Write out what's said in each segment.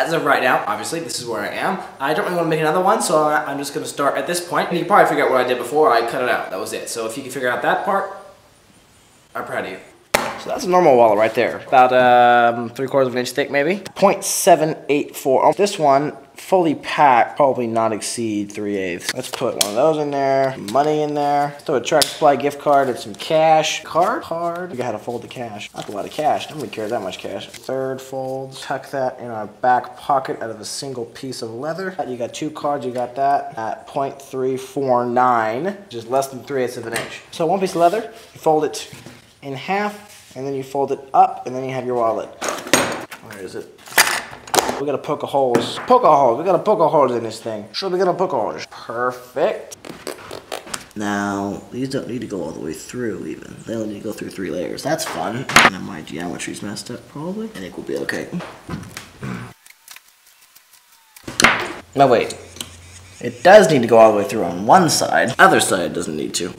as of right now, obviously, this is where I am. I don't really want to make another one, so I'm just going to start at this point. And you can probably figure out what I did before. I cut it out. That was it. So if you can figure out that part, I'm proud of you. So that's a normal wallet right there. About um, three quarters of an inch thick, maybe. 0.784. This one, fully packed, probably not exceed 3 eighths. Let's put one of those in there, money in there, throw a Tractor Supply gift card and some cash. Card? Card? Figure how to fold the cash. That's a lot of cash. Nobody carries that much cash. Third fold, tuck that in our back pocket out of a single piece of leather. You got two cards, you got that at 0.349, which is less than 3 eighths of an inch. So one piece of leather, you fold it in half, and then you fold it up, and then you have your wallet. Where is it? We gotta poke a holes. Poke a hole. We gotta poke a holes in this thing. Sure, we gotta poke a holes. Perfect. Now, these don't need to go all the way through even. They only need to go through three layers. That's fun. And my geometry's messed up, probably. I think we'll be okay. No, wait. It does need to go all the way through on one side. Other side doesn't need to.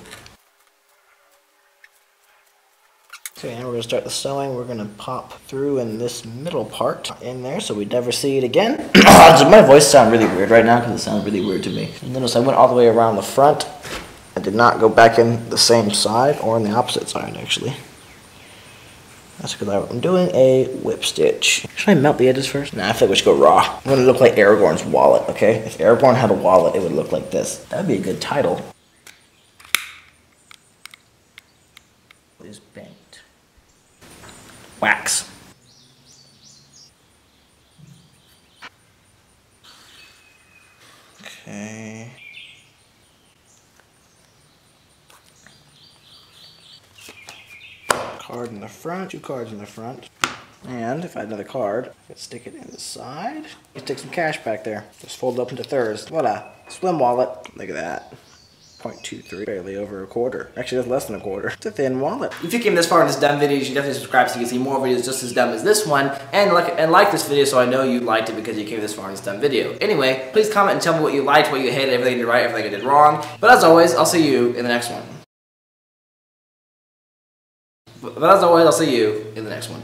Okay, and we're gonna start the sewing. We're gonna pop through in this middle part in there so we never see it again. Does my voice sound really weird right now? Because it sounds really weird to me. And notice I went all the way around the front. I did not go back in the same side or in the opposite side actually. That's because I'm doing a whip stitch. Should I melt the edges first? Nah, I like we should go raw. I'm gonna look like Aragorn's wallet, okay? If Aragorn had a wallet, it would look like this. That'd be a good title. Is bent. Wax. Okay. Card in the front, two cards in the front. And if I had another card, I could stick it in the side. You stick some cash back there. Just fold it up into thirds. Voila. Slim wallet. Look at that. 0.23, barely over a quarter. Actually, that's less than a quarter. It's a thin wallet. If you came this far in this dumb video, you should definitely subscribe so you can see more videos just as dumb as this one. And like, and like this video so I know you liked it because you came this far in this dumb video. Anyway, please comment and tell me what you liked, what you hated, everything you did right, everything I did wrong. But as always, I'll see you in the next one. But as always, I'll see you in the next one.